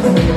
Thank you.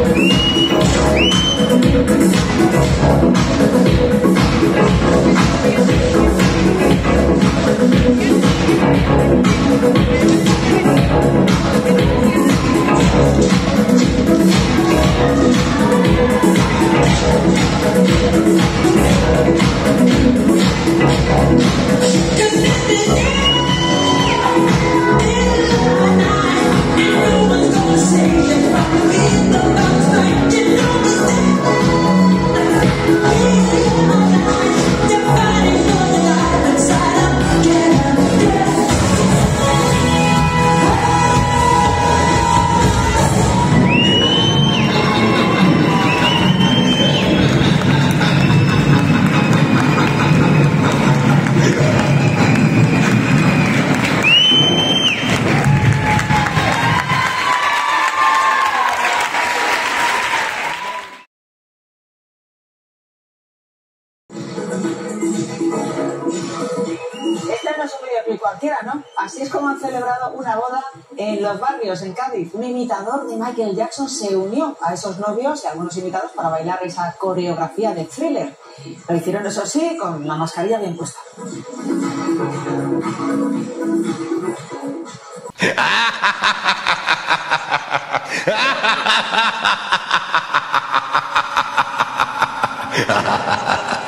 Este no es un videoclip cualquiera, ¿no? Así es como han celebrado una boda en los barrios, en Cádiz. Un imitador de Michael Jackson se unió a esos novios y algunos invitados para bailar esa coreografía de thriller. Lo hicieron, eso sí, con la mascarilla bien puesta.